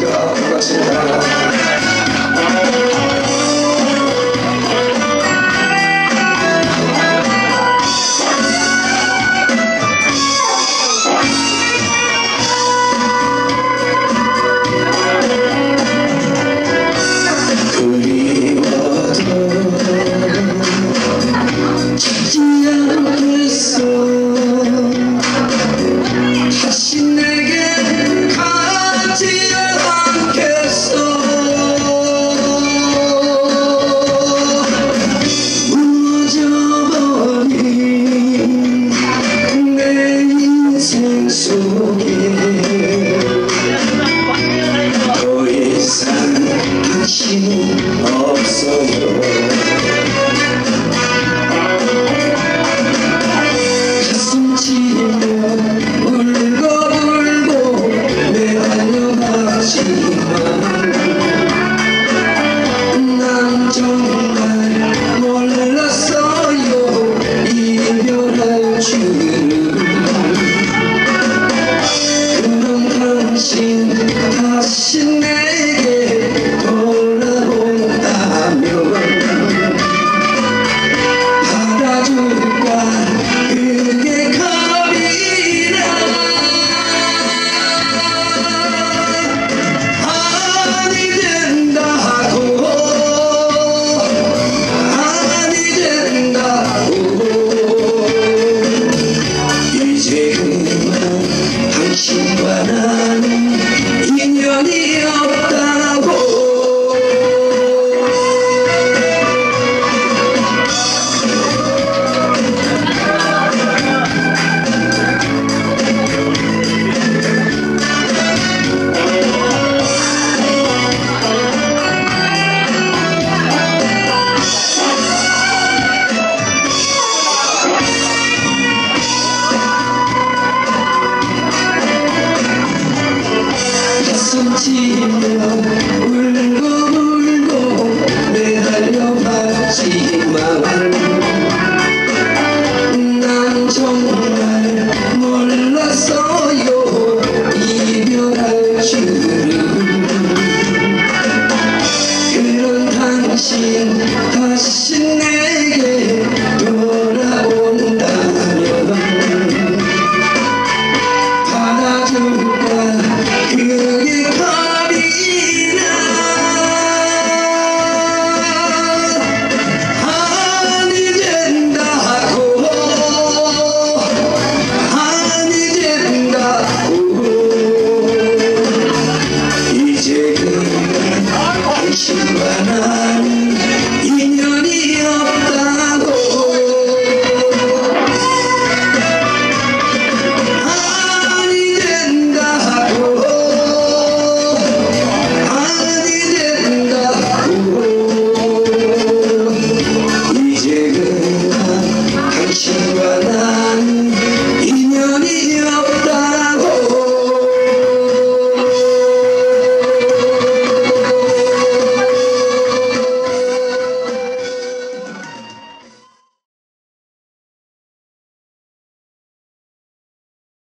go, press it. I should